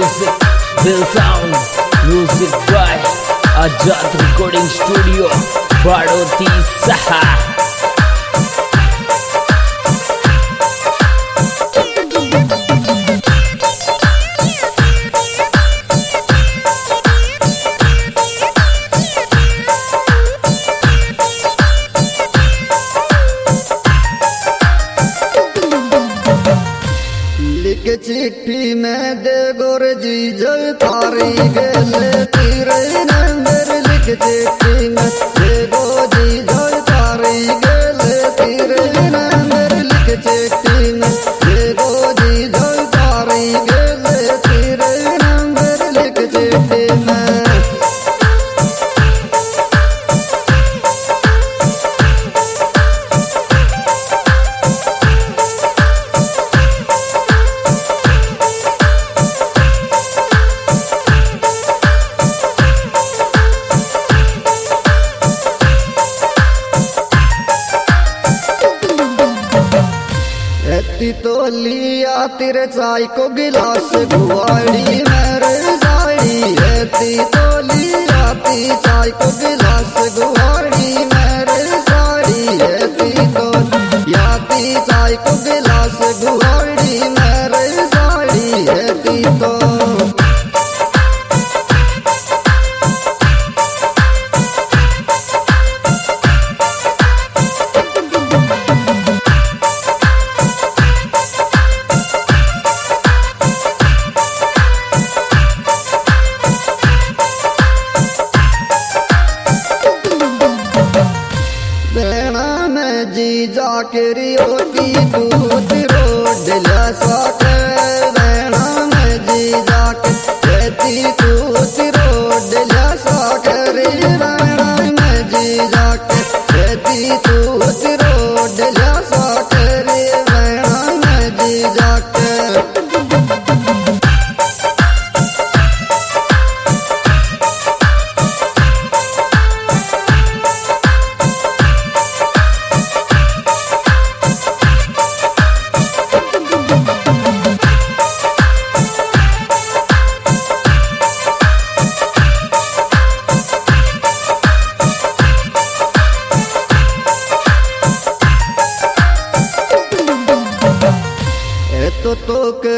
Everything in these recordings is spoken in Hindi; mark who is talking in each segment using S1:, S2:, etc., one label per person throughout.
S1: music Bill Sound Music by Ajat Recording Studio Baroti Saha.
S2: बेशती तो लिया तेरे चाय को गिलास गुआड़ी मेरे जाड़ी बेती तो लिया ती चाय को गिलास गुआड़ी मेरे जाड़ी बेती तो या ती चाय को गिलास गुआड़ी मेरे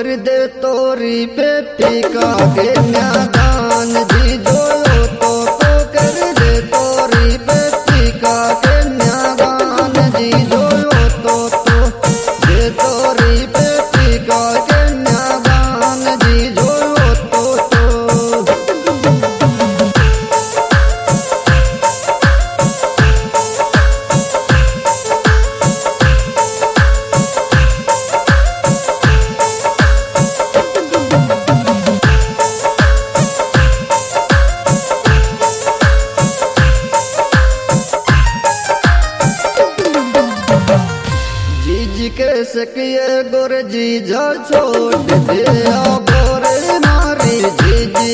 S2: कर दे तोरी पे का दिया बोरे नारी जी जी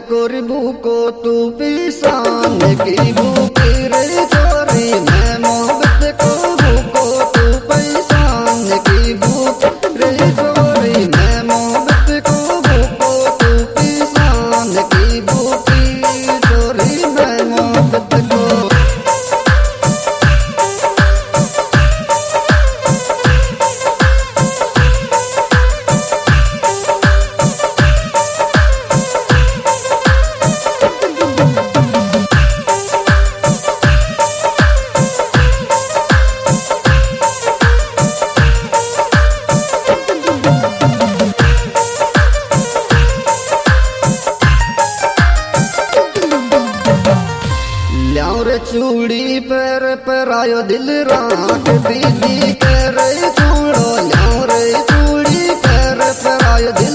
S2: करबू को तू पिसान की चूड़ी पैर परायो दिल राख बिली कर चूड़ो ल्याओ रे चूड़ी पैर परायो दिल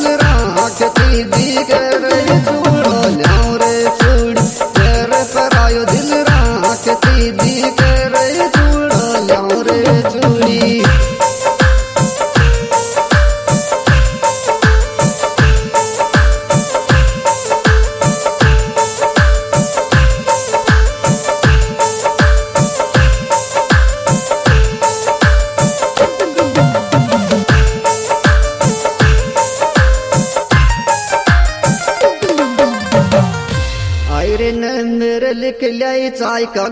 S2: चाय का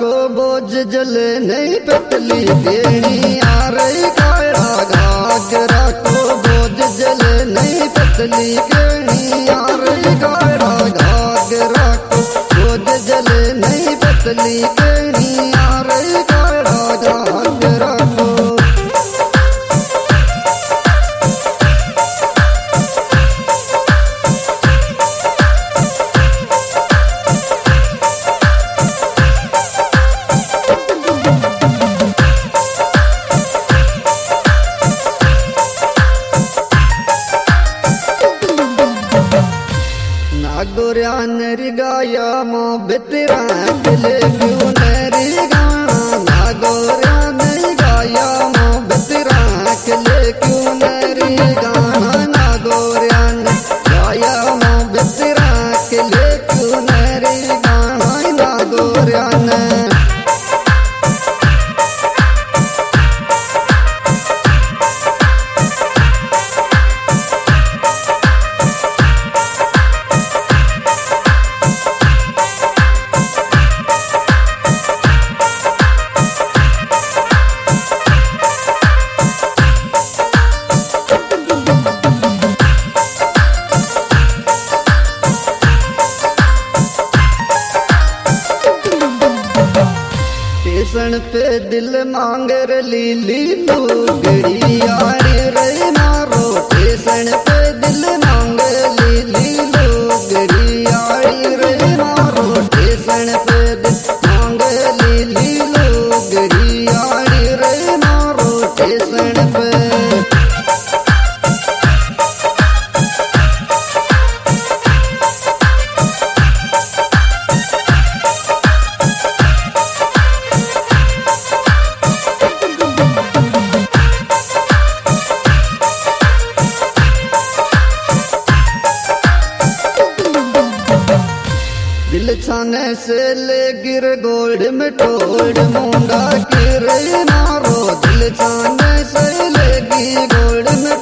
S2: को बोझ जले नहीं पतली देनी आ रही कायरा घाघरा को बोझ जले नहीं पतली देनी आ रही कायरा घाघरा को बोझ जले नहीं पतली देनी नागोरिया रिगाया गाया मो बितरा किले क्यों? स्टेशन पे दिल मांगर लीली लुगड़ी यारी रे मारो स्टेशन पे दिल महसल गिर गोल्ड में टोल्ड मुंडा गिर मारो दिल जाने से गिर गोल्ड में